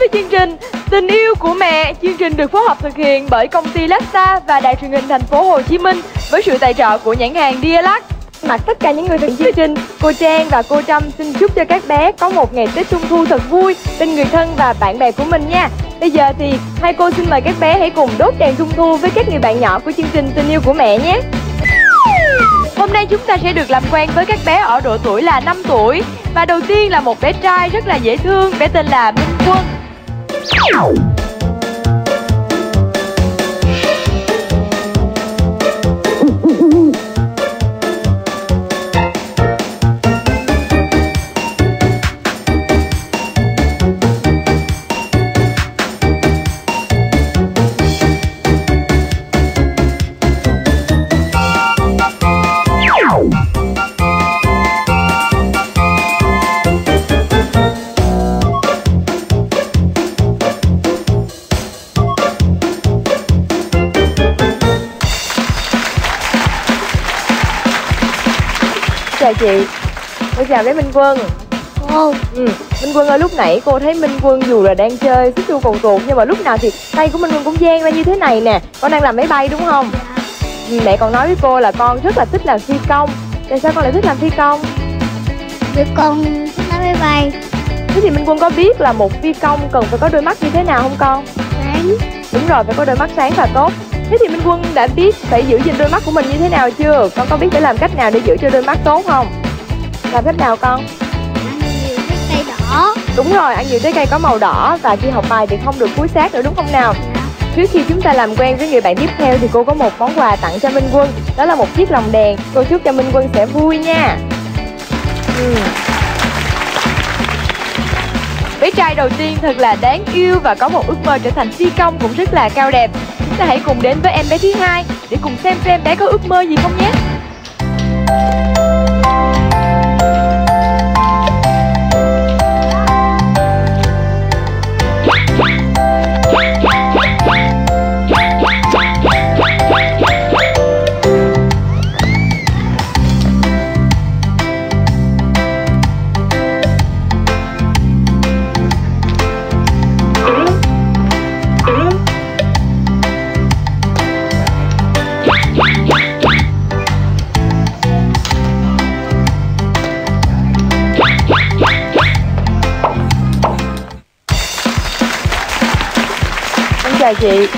với chương trình Tình yêu của mẹ. Chương trình được phối hợp thực hiện bởi công ty Lasta và Đài truyền hình thành phố Hồ Chí Minh với sự tài trợ của nhãn hàng Dialac. Mặt tất cả những người thực chương trình, cô Trang và cô Trâm xin chúc cho các bé có một ngày Tết Trung Thu thật vui bên người thân và bạn bè của mình nha. Bây giờ thì hai cô xin mời các bé hãy cùng đốt đèn Trung Thu với các người bạn nhỏ của chương trình Tình yêu của mẹ nhé. Hôm nay chúng ta sẽ được làm quen với các bé ở độ tuổi là 5 tuổi Và đầu tiên là một bé trai rất là dễ thương, bé tên là Minh Quân Ow! Chào chị Cô chào bé Minh Quân Cô ừ. Minh Quân ơi lúc nãy cô thấy Minh Quân dù là đang chơi xích đu cầu tuột Nhưng mà lúc nào thì tay của Minh Quân cũng dang ra như thế này nè Con đang làm máy bay đúng không? Ừ, mẹ còn nói với cô là con rất là thích làm phi công Tại sao con lại thích làm phi công? Vì con thích lái máy bay Thế thì Minh Quân có biết là một phi công cần phải có đôi mắt như thế nào không con? Sáng Đúng rồi, phải có đôi mắt sáng và tốt Thế thì Minh Quân đã biết phải giữ gìn đôi mắt của mình như thế nào chưa? Con có biết phải làm cách nào để giữ cho đôi mắt tốt không? Làm cách nào con? Ăn nhiều trái cây đỏ Đúng rồi, ăn nhiều trái cây có màu đỏ và khi học bài thì không được cúi sát nữa đúng không nào? Trước khi chúng ta làm quen với người bạn tiếp theo thì cô có một món quà tặng cho Minh Quân Đó là một chiếc lồng đèn Cô chúc cho Minh Quân sẽ vui nha ừ. Bé trai đầu tiên thật là đáng yêu và có một ước mơ trở thành phi công cũng rất là cao đẹp ta hãy cùng đến với em bé thứ hai để cùng xem xem bé có ước mơ gì không nhé. Chào chị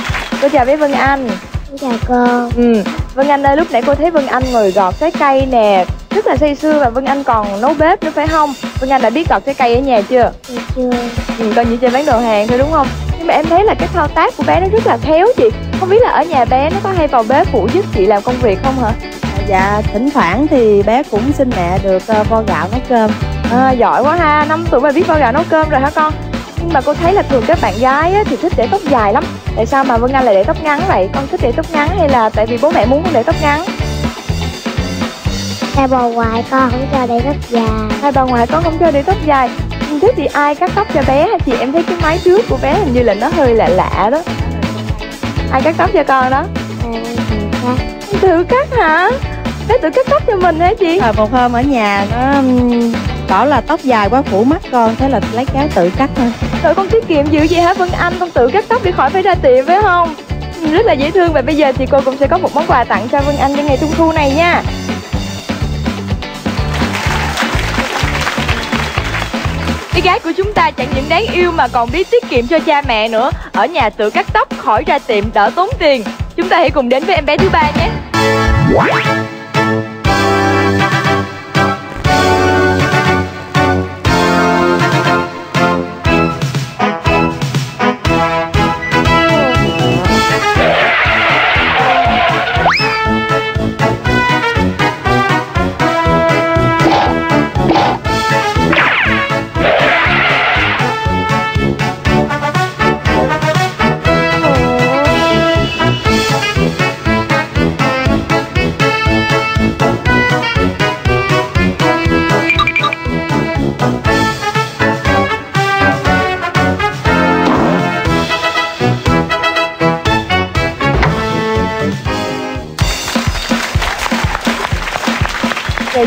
Cô chào bé Vân Anh Con chào cô Ừ, Vân Anh ơi lúc nãy cô thấy Vân Anh ngồi gọt trái cây nè Rất là say sưa và Vân Anh còn nấu bếp nữa phải không? Vân Anh đã biết gọt trái cây ở nhà chưa? Được chưa Ừ, coi như trên bán đồ hàng thôi đúng không? Nhưng mà em thấy là cái thao tác của bé nó rất là khéo chị Không biết là ở nhà bé nó có hay vào bếp phụ giúp chị làm công việc không hả? Dạ, thỉnh thoảng thì bé cũng xin mẹ được ờ, vo gạo nấu cơm. À, giỏi quá ha, 5 tuổi mà biết vo gạo nấu cơm rồi hả con? Nhưng mà cô thấy là thường các bạn gái á, thì thích để tóc dài lắm Tại sao mà Vân Anh lại để tóc ngắn vậy? Con thích để tóc ngắn hay là tại vì bố mẹ muốn con để tóc ngắn? Ba bò hoài con không cho để tóc dài Hai bà ngoại con không cho để tóc dài Thế thì ai cắt tóc cho bé hả chị? Em thấy cái máy trước của bé hình như là nó hơi lạ lạ đó Ai cắt tóc cho con đó? À, Em tự cắt hả? Bé tự cắt tóc cho mình hả chị? Rồi một hôm ở nhà nó bảo là tóc dài quá phủ mắt con, thế là lấy kéo tự cắt thôi. Rồi con tiết kiệm dữ vậy hả Vân Anh? Con tự cắt tóc để khỏi phải ra tiệm phải không? Rất là dễ thương và bây giờ thì cô cũng sẽ có một món quà tặng cho Vân Anh trong ngày Trung Thu này nha Bé gái của chúng ta chẳng những đáng yêu mà còn biết tiết kiệm cho cha mẹ nữa Ở nhà tự cắt tóc khỏi ra tiệm đỡ tốn tiền Chúng ta hãy cùng đến với em bé thứ ba nhé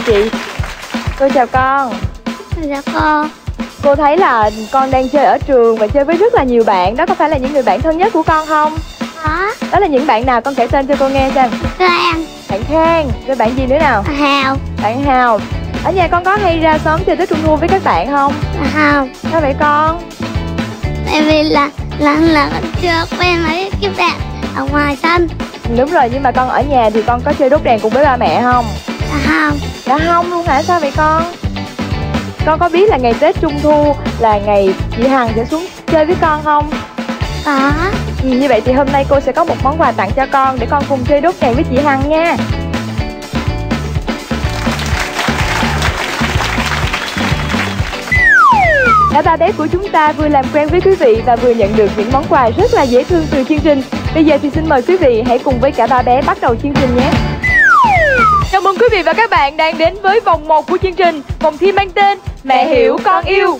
chị. Cô chào con. Dạ con. Cô thấy là con đang chơi ở trường và chơi với rất là nhiều bạn. Đó có phải là những người bạn thân nhất của con không? Có đó là những bạn nào? Con kể tên cho cô nghe xem. Lan bạn khang. Rồi bạn gì nữa nào? Hào. Bạn hào. Ở nhà con có hay ra sớm chơi tết trung thu với các bạn không? Hào. Sao vậy con? Tại vì là là là chưa quen mấy cái bạn ở ngoài sân. Đúng rồi nhưng mà con ở nhà thì con có chơi đốt đèn cùng với ba mẹ không? Không Dạ không luôn hả? Sao vậy con? Con có biết là ngày Tết Trung Thu là ngày chị Hằng sẽ xuống chơi với con không? có Ừ, như vậy thì hôm nay cô sẽ có một món quà tặng cho con để con cùng chơi đốt đèn với chị Hằng nha. Cả ba bé của chúng ta vừa làm quen với quý vị và vừa nhận được những món quà rất là dễ thương từ chương trình. Bây giờ thì xin mời quý vị hãy cùng với cả ba bé bắt đầu chương trình nhé. Chào mừng quý vị và các bạn đang đến với vòng 1 của chương trình, vòng thi mang tên Mẹ hiểu con yêu.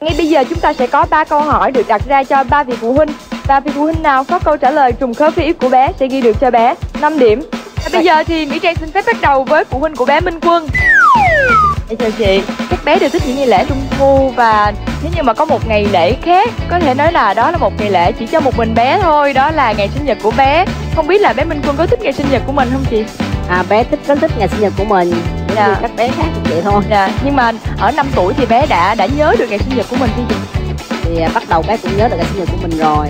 Ngay bây giờ chúng ta sẽ có 3 câu hỏi được đặt ra cho ba vị phụ huynh và vị phụ huynh nào có câu trả lời trùng khớp với ý của bé sẽ ghi được cho bé 5 điểm. Và bây giờ thì Mỹ Trang xin phép bắt đầu với phụ huynh của bé Minh Quân. Dạ chào chị, các bé đều thích những ngày lễ trung thu và nếu như mà có một ngày lễ khác có thể nói là đó là một ngày lễ chỉ cho một mình bé thôi, đó là ngày sinh nhật của bé. Không biết là bé Minh Quân có thích ngày sinh nhật của mình không chị? à, bé thích rất thích ngày sinh nhật của mình Dạ. như các bé khác cũng vậy thôi Dạ, nhưng mà ở 5 tuổi thì bé đã đã nhớ được ngày sinh nhật của mình chưa chị? thì à, bắt đầu bé cũng nhớ được ngày sinh nhật của mình rồi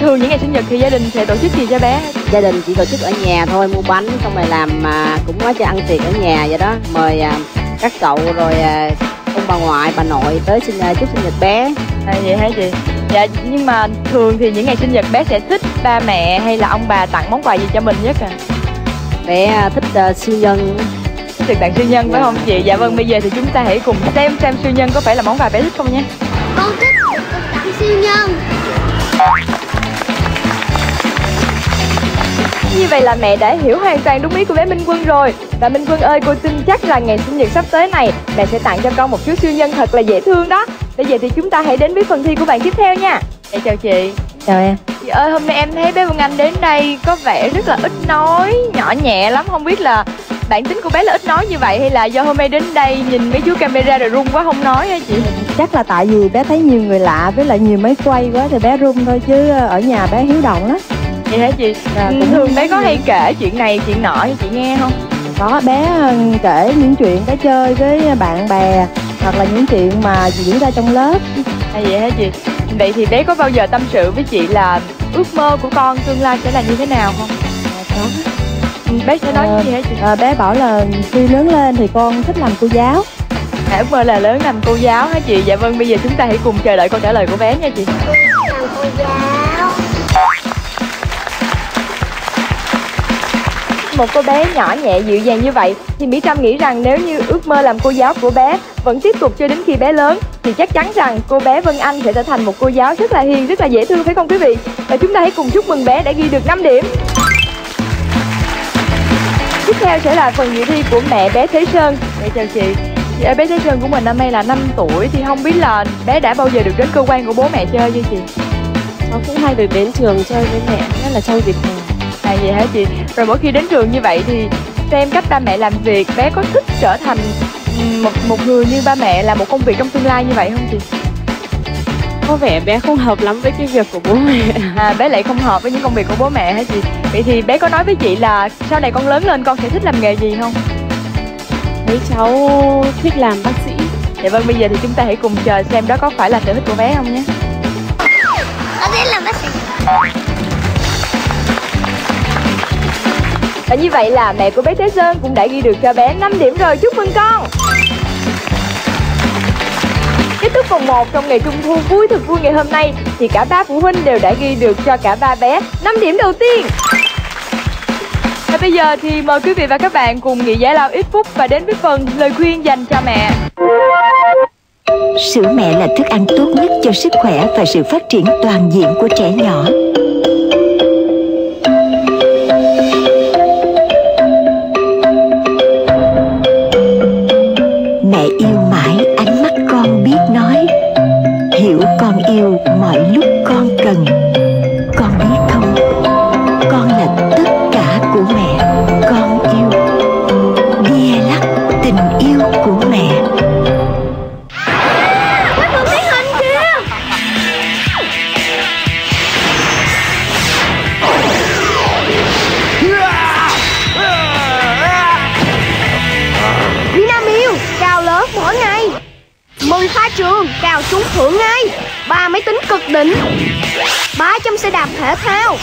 Thường những ngày sinh nhật thì gia đình sẽ tổ chức gì cho bé? gia đình chỉ tổ chức ở nhà thôi mua bánh xong rồi làm à, cũng nói cho ăn tiệc ở nhà vậy đó mời à, các cậu rồi à, bà ngoại bà nội tới xin à, chúc sinh nhật bé À vậy hả chị? Dạ nhưng mà thường thì những ngày sinh nhật bé sẽ thích ba mẹ hay là ông bà tặng món quà gì cho mình nhất à? bé à, thích à, siêu nhân Thích được tặng siêu nhân phải không chị? Dạ vâng bây giờ thì chúng ta hãy cùng xem xem siêu nhân có phải là món quà bé thích không nhé. con thích được tặng siêu nhân Như vậy là mẹ đã hiểu hoàn toàn đúng ý của bé Minh Quân rồi. Và Minh Quân ơi cô tin chắc là ngày sinh nhật sắp tới này Mẹ sẽ tặng cho con một chú siêu nhân thật là dễ thương đó. Bây giờ thì chúng ta hãy đến với phần thi của bạn tiếp theo nha. Dạ chào chị. Chào em. Chị ơi hôm nay em thấy bé Vân Anh đến đây có vẻ rất là ít nói, nhỏ nhẹ lắm. Không biết là bản tính của bé là ít nói như vậy Hay là do hôm nay đến đây nhìn mấy chú camera rồi run quá không nói hả chị? chắc là tại vì bé thấy nhiều người lạ với lại nhiều máy quay quá thì bé run thôi chứ ở nhà bé hiếu động lắm Vậy hả chị? Dạ, Ừ, cũng Thường bé có hay kể chuyện này chuyện nọ cho chị nghe không? có bé ờ, kể những chuyện bé chơi với bạn bè hoặc là những chuyện mà diễn ra trong lớp À vậy hả chị? Vậy thì bé có bao giờ tâm sự với chị là ước mơ của con tương lai sẽ là như thế nào không? có Ừ, Bé sẽ nói Ờ, gì hả chị? Ờ, bé bảo là khi lớn lên thì con thích làm cô giáo À, ước mơ là lớn làm cô giáo hả chị? Dạ vâng bây giờ chúng ta hãy cùng chờ đợi câu trả lời của bé nha chị làm cô giáo Một cô bé nhỏ nhẹ dịu dàng như vậy thì Mỹ Trâm nghĩ rằng nếu như ước mơ làm cô giáo của bé vẫn tiếp tục cho đến khi bé lớn thì chắc chắn rằng cô bé Vân Anh sẽ trở thành một cô giáo rất là hiền, rất là dễ thương phải không quý vị? Và chúng ta hãy cùng chúc mừng bé đã ghi được 5 điểm. Tiếp theo sẽ là phần dự thi của mẹ bé Thế Sơn. Dạ chào chị. Chị ơi bé Thế Sơn của mình năm nay là 5 tuổi thì không biết là bé đã bao giờ được đến cơ quan của bố mẹ chơi chưa chị? Con cũng hay được đến trường chơi với mẹ, nhất là trong dịp hè. À vậy hả chị? Rồi mỗi khi đến trường như vậy thì xem cách ba mẹ làm việc, bé có thích trở thành một một người như ba mẹ làm một công việc trong tương lai như vậy không chị? Có vẻ bé không hợp lắm với cái việc của bố mẹ. À bé lại không hợp với những công việc của bố mẹ hả chị? Vậy thì bé có nói với chị là sau này con lớn lên con sẽ thích làm nghề gì không? Mấy cháu thích làm bác sĩ. Dạ vâng bây giờ thì chúng ta hãy cùng chờ xem đó có phải là sở thích của bé không nhé. con thích làm bác sĩ Và như vậy là mẹ của bé Thế Sơn cũng đã ghi được cho bé 5 điểm rồi, chúc mừng con! Kết thúc vòng 1 trong ngày Trung thu vui thật vui ngày hôm nay thì cả ba phụ huynh đều đã ghi được cho cả ba bé 5 điểm đầu tiên. Và bây giờ thì mời quý vị và các bạn cùng nghỉ giải lao ít phút và đến với phần lời khuyên dành cho mẹ. Sữa mẹ là thức ăn tốt nhất cho sức khỏe và sự phát triển toàn diện của trẻ nhỏ. Tính cực 300 xe đạp thể thao.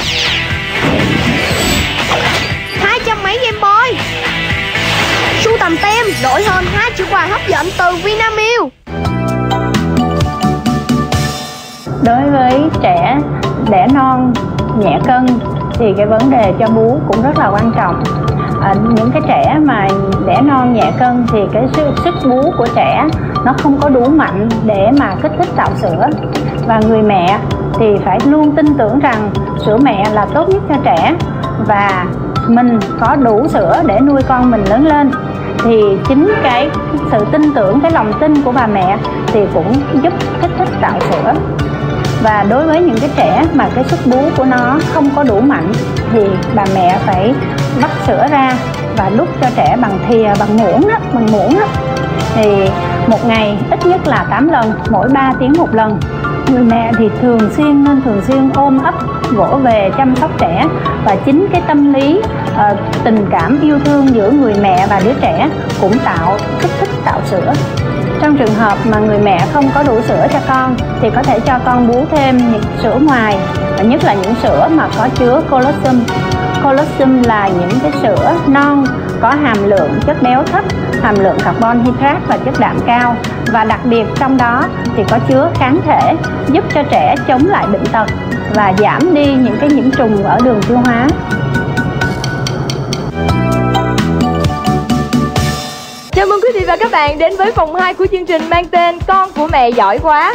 200 máy Game Boy. Sưu tầm tem đổi hơn hai triệu quà hấp dẫn từ Vinamilk. Đối với trẻ đẻ non nhẹ cân thì cái vấn đề cho bú cũng rất là quan trọng. À, những cái trẻ mà đẻ non nhẹ cân thì cái sức, sức bú của trẻ nó không có đủ mạnh để mà kích thích tạo sữa và người mẹ thì phải luôn tin tưởng rằng sữa mẹ là tốt nhất cho trẻ và mình có đủ sữa để nuôi con mình lớn lên. Thì chính cái sự tin tưởng, cái lòng tin của bà mẹ thì cũng giúp kích thích tạo sữa. Và đối với những cái trẻ mà cái sức bú của nó không có đủ mạnh thì bà mẹ phải vắt sữa ra và đút cho trẻ bằng thìa, bằng muỗng đó bằng muỗng đó thì một ngày ít nhất là 8 lần, mỗi 3 tiếng một lần người mẹ thì thường xuyên nên thường xuyên ôm ấp vỗ về chăm sóc trẻ và chính cái tâm lý uh, tình cảm yêu thương giữa người mẹ và đứa trẻ cũng tạo kích thích tạo sữa. Trong trường hợp mà người mẹ không có đủ sữa cho con thì có thể cho con bú thêm những sữa ngoài và nhất là những sữa mà có chứa colostrum colostrum là những cái sữa non có hàm lượng chất béo thấp, hàm lượng carbon hydrate và chất đạm cao và đặc biệt trong đó thì có chứa kháng thể giúp cho trẻ chống lại bệnh tật và giảm đi những cái nhiễm trùng ở đường tiêu hóa Chào mừng quý vị và các bạn đến với vòng 2 của chương trình mang tên Con của mẹ giỏi quá.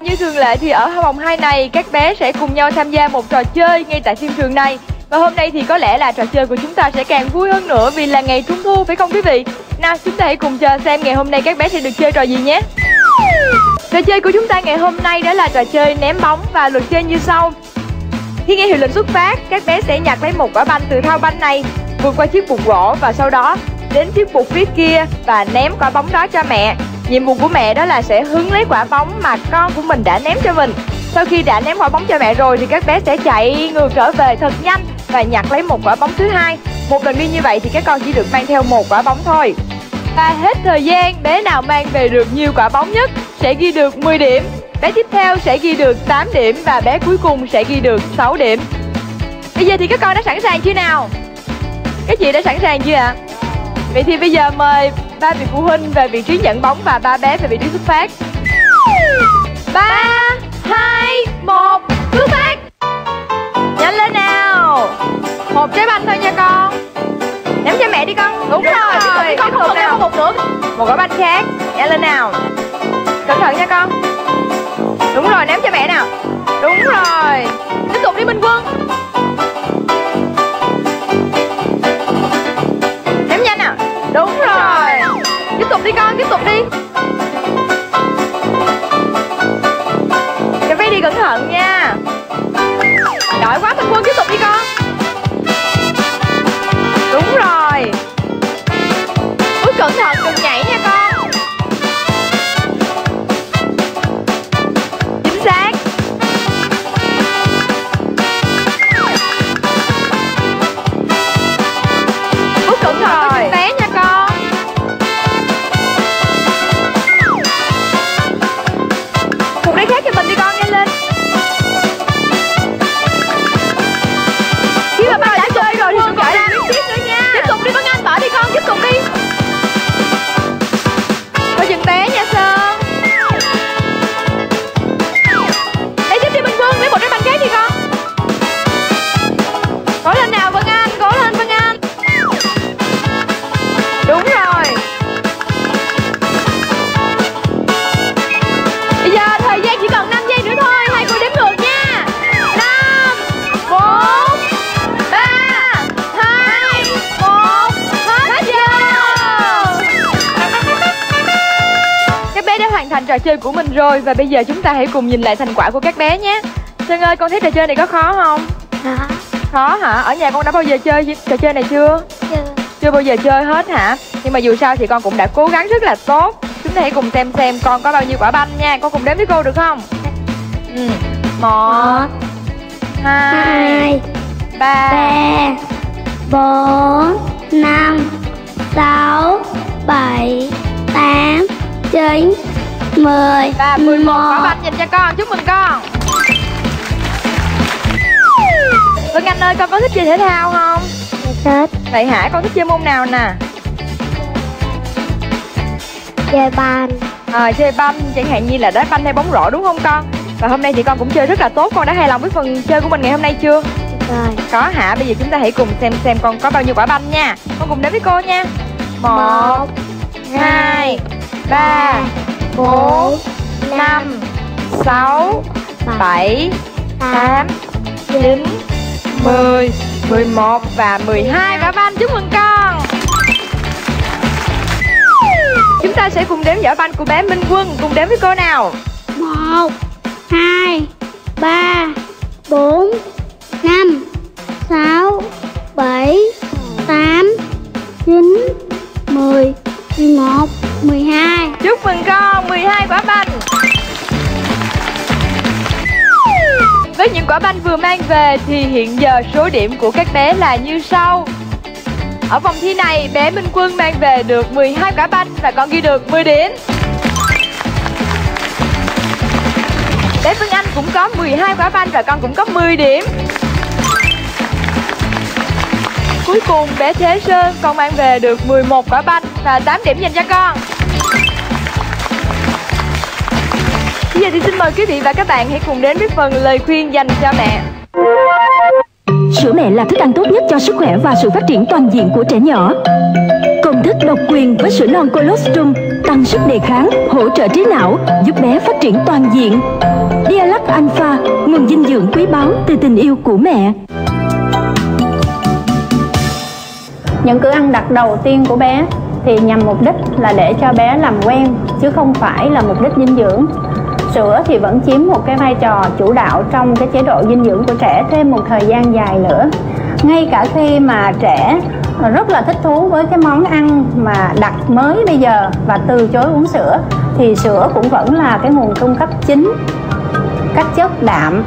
Như thường lệ thì ở vòng 2 này, các bé sẽ cùng nhau tham gia một trò chơi ngay tại phim trường này. Và hôm nay thì có lẽ là trò chơi của chúng ta sẽ càng vui hơn nữa vì là ngày Trung thu phải không quý vị? Nào chúng ta hãy cùng chờ xem ngày hôm nay các bé sẽ được chơi trò gì nhé. Trò chơi của chúng ta ngày hôm nay đó là trò chơi ném bóng và luật chơi như sau. Khi nghe hiệu lệnh xuất phát, các bé sẽ nhặt lấy một quả banh từ thao banh này vượt qua chiếc bục gỗ và sau đó đến chiếc bục phía kia và ném quả bóng đó cho mẹ nhiệm vụ của mẹ đó là sẽ hứng lấy quả bóng mà con của mình đã ném cho mình sau khi đã ném quả bóng cho mẹ rồi thì các bé sẽ chạy ngược trở về thật nhanh và nhặt lấy một quả bóng thứ hai một lần đi như vậy thì các con chỉ được mang theo một quả bóng thôi và hết thời gian, bé nào mang về được nhiều quả bóng nhất sẽ ghi được 10 điểm bé tiếp theo sẽ ghi được 8 điểm và bé cuối cùng sẽ ghi được 6 điểm bây giờ thì các con đã sẵn sàng chưa nào các chị đã sẵn sàng chưa ạ? Vậy thì bây giờ mời ba vị phụ huynh về vị trí nhận bóng và ba bé về vị trí xuất phát. ba, hai, một, xuất phát. Nhanh nào. Một trái banh thôi nha con. Ném cho mẹ đi con. Đúng, Đúng rồi. rồi. Con không nào. một nữa. Một quả banh khác. Nhanh lên nào. Cẩn thận nha con. Đúng rồi, ném cho mẹ nào. Đúng rồi. Tiếp tục đi Minh Quân. Đúng rồi Tiếp tục đi con, tiếp tục đi Cà phê đi cẩn thận nha Giỏi quá Minh Quân, tiếp tục đi con rồi. Út cẩn thận đừng nhảy nha con. Chính xác. Út cẩn thận có té nha con. Một đế khác cho mình đi con nhanh lên chơi của mình rồi Và bây giờ chúng ta hãy cùng nhìn lại thành quả của các bé nhé Sơn ơi con thấy trò chơi này có khó không? Đó Khó hả? Ở nhà con đã bao giờ chơi trò chơi này chưa? Chưa chưa bao giờ chơi hết hả nhưng mà dù sao thì con cũng đã cố gắng rất là tốt chúng ta hãy cùng xem xem con có bao nhiêu quả banh nha con cùng đếm với cô được không ừ. một hai ba bốn năm sáu bảy tám chín 10 Và 11 quả banh dành cho con, chúc mừng con. Vân Anh ơi, con có thích chơi thể thao không? Thích. Vậy hả, con thích chơi môn nào nè? chơi banh. À, chơi banh, chẳng hạn như là đá banh hay bóng rổ đúng không con? Và hôm nay thì con cũng chơi rất là tốt, con đã hài lòng với phần chơi của mình ngày hôm nay chưa? Rồi. Có hả, bây giờ chúng ta hãy cùng xem xem con có bao nhiêu quả banh nha. Con cùng đến với cô nha. Một, hai, ba, bốn, năm, sáu, bảy, tám, chín, mười, mười một và mười hai. Ban banh Chúc mừng con. Chúng ta sẽ cùng đếm giỏ banh của bé Minh Quân. Cùng đếm với cô nào? Một hai ba bốn năm sáu bảy tám chín mười mười một mười hai. Chúc mừng con 12 quả banh. Với những quả banh vừa mang về thì hiện giờ số điểm của các bé là như sau. Ở vòng thi này, bé Minh Quân mang về được 12 quả banh và con ghi được 10 điểm. Bé Phương Anh cũng có 12 quả banh và con cũng có 10 điểm. Cuối cùng, bé Thế Sơn con mang về được 11 quả banh và 8 điểm dành cho con. Bây giờ thì xin mời quý vị và các bạn hãy cùng đến với phần lời khuyên dành cho mẹ Sữa mẹ là thức ăn tốt nhất cho sức khỏe và sự phát triển toàn diện của trẻ nhỏ. Công thức độc quyền với sữa non colostrum tăng sức đề kháng, hỗ trợ trí não, giúp bé phát triển toàn diện. Dialac Alpha, nguồn dinh dưỡng quý báu từ tình yêu của mẹ. những bữa ăn đặt đầu tiên của bé thì nhằm mục đích là để cho bé làm quen chứ không phải là mục đích dinh dưỡng sữa thì vẫn chiếm một cái vai trò chủ đạo trong cái chế độ dinh dưỡng của trẻ thêm một thời gian dài nữa. Ngay cả khi mà trẻ rất là thích thú với cái món ăn mà đặt mới bây giờ và từ chối uống sữa thì sữa cũng vẫn là cái nguồn cung cấp chính. Các chất đạm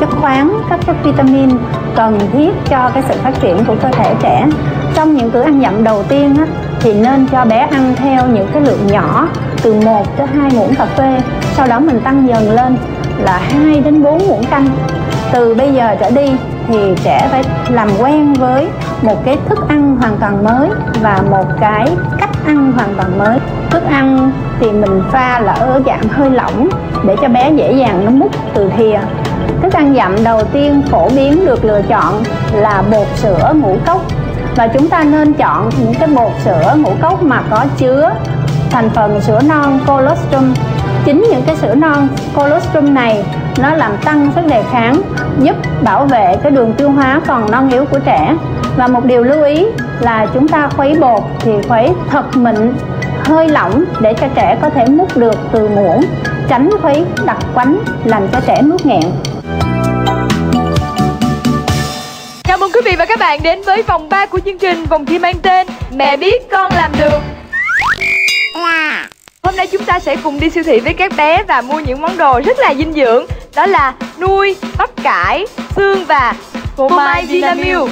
chất khoáng các chất vitamin cần thiết cho cái sự phát triển của cơ thể trẻ. Trong những bữa ăn dặm đầu tiên á, thì nên cho bé ăn theo những cái lượng nhỏ từ 1 cho 2 muỗng cà phê. Sau đó mình tăng dần lên là 2 đến 4 muỗng canh. Từ bây giờ trở đi thì trẻ phải làm quen với một cái thức ăn hoàn toàn mới và một cái cách ăn hoàn toàn mới. Thức ăn thì mình pha là ở dạng hơi lỏng để cho bé dễ dàng nó múc từ thìa. Thức ăn dặm đầu tiên phổ biến được lựa chọn là bột sữa ngũ cốc. Và chúng ta nên chọn những cái bột sữa ngũ cốc mà có chứa thành phần sữa non colostrum. Chính những cái sữa non colostrum này, nó làm tăng sức đề kháng, giúp bảo vệ cái đường tiêu hóa còn non yếu của trẻ. Và một điều lưu ý là chúng ta khuấy bột thì khuấy thật mịn, hơi lỏng để cho trẻ có thể múc được từ muỗng, tránh khuấy đặc quánh, làm cho trẻ nuốt nghẹn. Chào mừng quý vị và các bạn đến với vòng 3 của chương trình Vòng thi mang tên Mẹ biết con làm được. Hôm nay chúng ta sẽ cùng đi siêu thị với các bé và mua những món đồ rất là dinh dưỡng. Đó là nuôi, bắp cải, xương và phô mai Vinamilk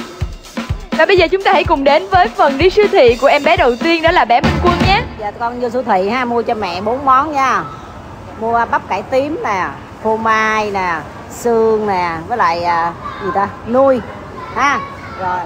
Và bây giờ chúng ta hãy cùng đến với phần đi siêu thị của em bé đầu tiên đó là bé Minh Quân nhé. Dạ con vô siêu thị ha mua cho mẹ bốn món nha. Mua bắp cải tím nè phô mai nè xương nè với lại à, gì ta? Nuôi. Ha rồi.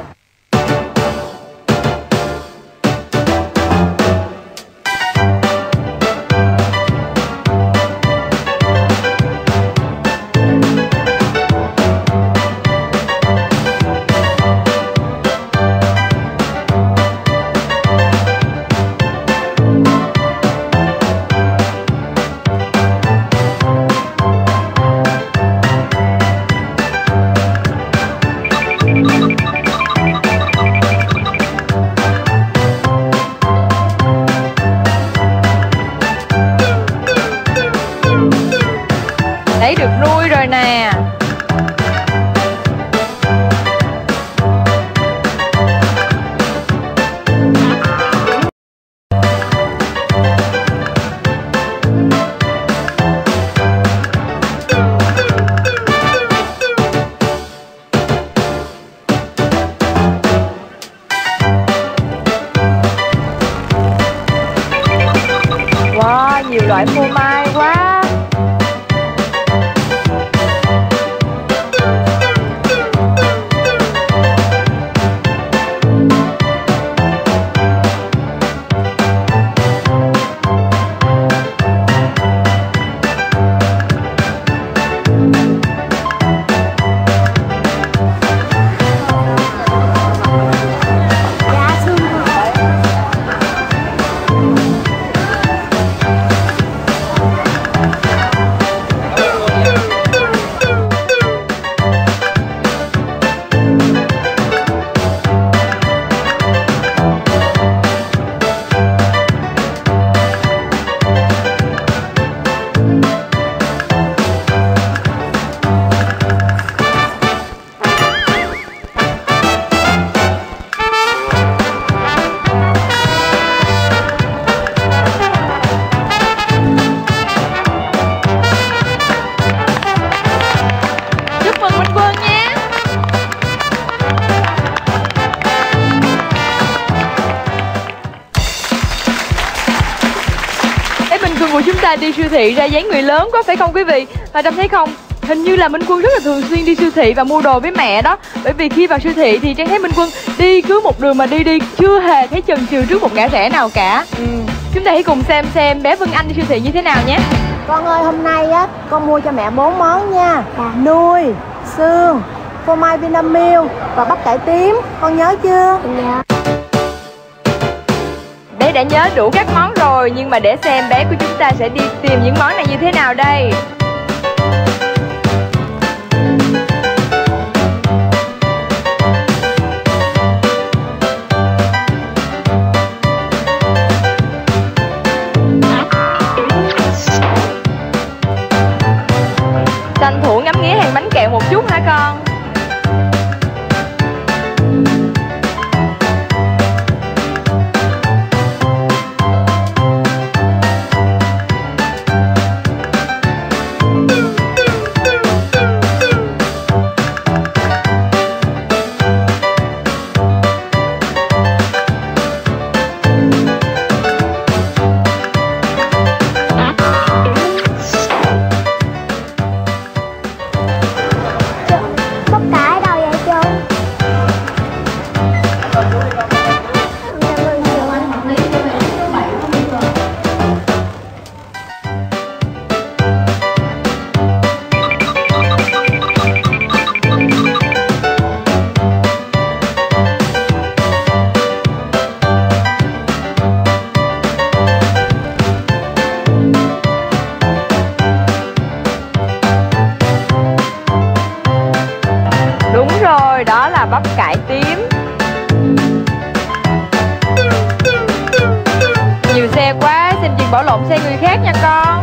Siêu thị ra dáng người lớn quá phải không quý vị? Và Trâm thấy không? Hình như là Minh Quân rất là thường xuyên đi siêu thị và mua đồ với mẹ đó. Bởi vì khi vào siêu thị thì Trang thấy Minh Quân đi cứ một đường mà đi đi Chưa hề thấy chần chừ trước một ngã rẽ nào cả. Chúng ta hãy cùng xem xem bé Vân Anh đi siêu thị như thế nào nhé. Con ơi hôm nay á con mua cho mẹ bốn món nha. Nuôi, xương, phô mai Vinamilk và bắp cải tím. Con nhớ chưa? Dạ đã nhớ đủ các món rồi, Nhưng mà để xem bé của chúng ta sẽ đi tìm những món này như thế nào đây. Bỏ lộn xe người khác nha con.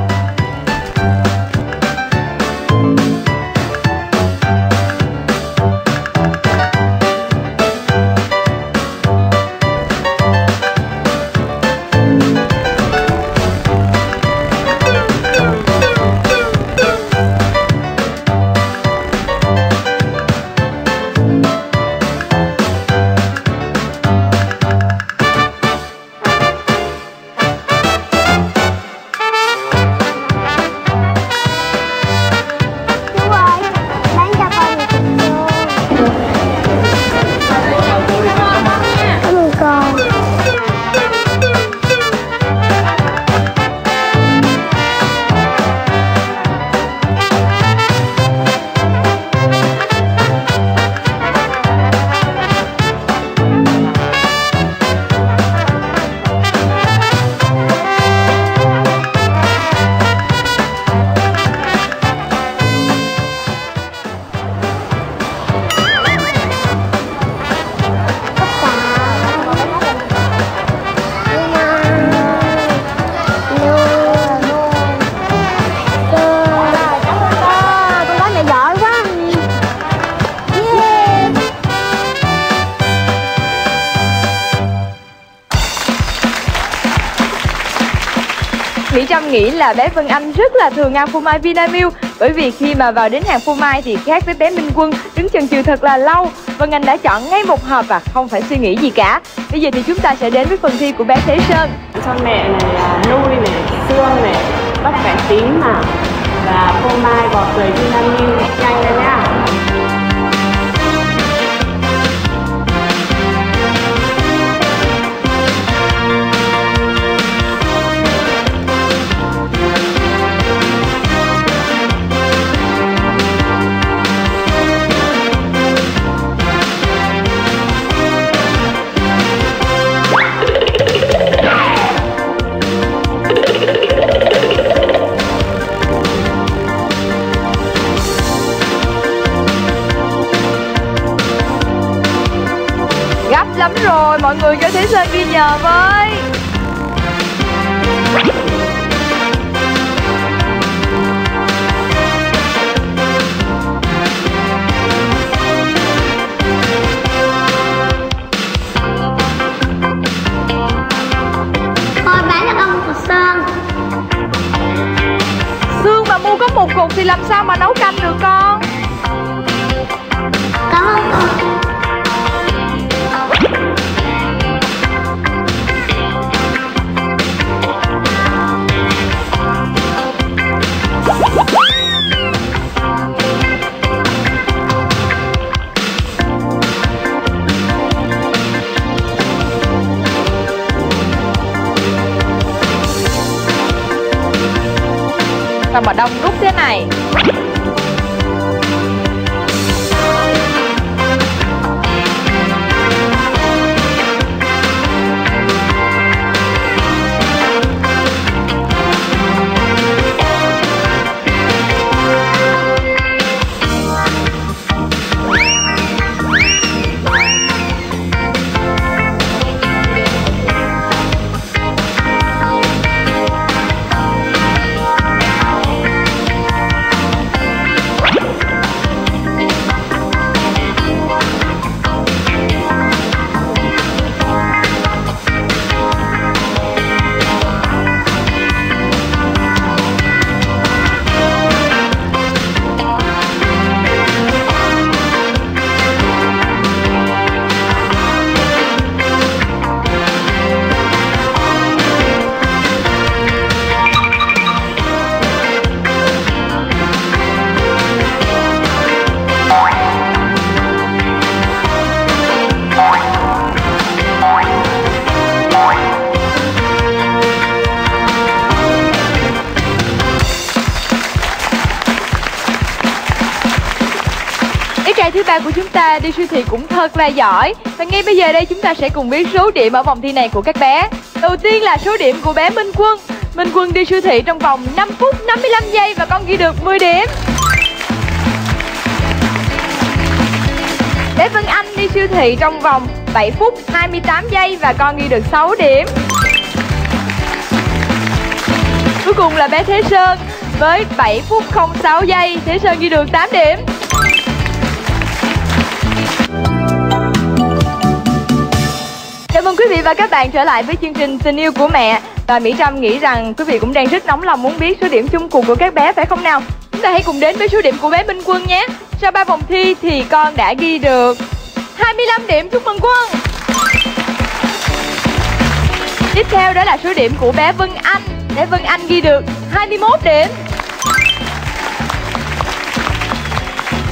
Nghĩ là bé Vân Anh rất là thường ăn phô mai Vinamilk. Bởi vì khi mà vào đến hàng phô mai thì khác với bé Minh Quân, Đứng chần chừ thật là lâu. Vân Anh đã chọn ngay một hộp và không phải suy nghĩ gì cả. Bây giờ thì chúng ta sẽ đến với phần thi của bé Thế Sơn. Cho mẹ này là nuôi này, xương này bắp cải tím mà và phô mai bò cười Vinamilk. Nhanh lên nhá. Nhờ với. Sơn. Sương mà mua có một cục thì làm sao mà nấu canh được con Bye. Thế thứ ba của chúng ta đi siêu thị cũng thật là giỏi. Và ngay bây giờ đây chúng ta sẽ cùng biết số điểm ở vòng thi này của các bé. Đầu tiên là số điểm của bé Minh Quân. Minh Quân đi siêu thị trong vòng 5 phút 55 giây và con ghi được 10 điểm. Bé Vân Anh đi siêu thị trong vòng 7 phút 28 giây và con ghi được 6 điểm. Cuối cùng là bé Thế Sơn với 7 phút 06 giây. Thế Sơn ghi được 8 điểm. Mừng quý vị và các bạn trở lại với chương trình Tình yêu của mẹ. Và Mỹ Trâm nghĩ rằng quý vị cũng đang rất nóng lòng muốn biết số điểm chung cuộc của các bé, phải không nào? Chúng ta hãy cùng đến với số điểm của bé Minh Quân nhé. Sau 3 vòng thi thì con đã ghi được 25 điểm. Chúc mừng Quân! Tiếp theo đó là số điểm của bé Vân Anh. Bé Vân Anh ghi được 21 điểm.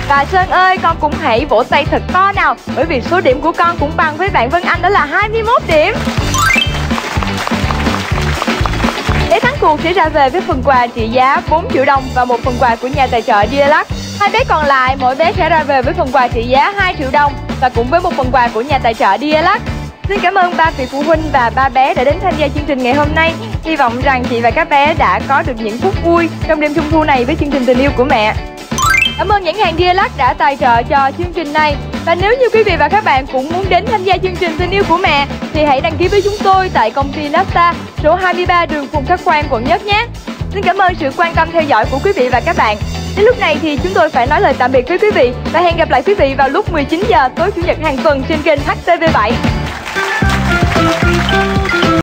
Và Sơn ơi, con cũng hãy vỗ tay thật to nào Bởi vì số điểm của con cũng bằng với bạn Vân Anh đó là 21 điểm Để thắng cuộc sẽ ra về với phần quà trị giá 4 triệu đồng và một phần quà của nhà tài trợ Dialac Hai bé còn lại, mỗi bé sẽ ra về với phần quà trị giá 2 triệu đồng và cũng với một phần quà của nhà tài trợ Dialac Xin cảm ơn ba vị phụ huynh và ba bé đã đến tham gia chương trình ngày hôm nay. Hy vọng rằng chị và các bé đã có được những phút vui trong đêm trung thu này với chương trình tình yêu của mẹ. Cảm ơn nhãn hàng Dialac đã tài trợ cho chương trình này. Và nếu như quý vị và các bạn cũng muốn đến tham gia chương trình tình yêu của mẹ, thì hãy đăng ký với chúng tôi tại công ty Lasta số 23 đường Phùng Khắc Quang quận Nhất nhé. Xin cảm ơn sự quan tâm theo dõi của quý vị và các bạn. Đến lúc này thì chúng tôi phải nói lời tạm biệt với quý vị và hẹn gặp lại quý vị vào lúc 19 giờ tối chủ nhật hàng tuần trên kênh HTV7.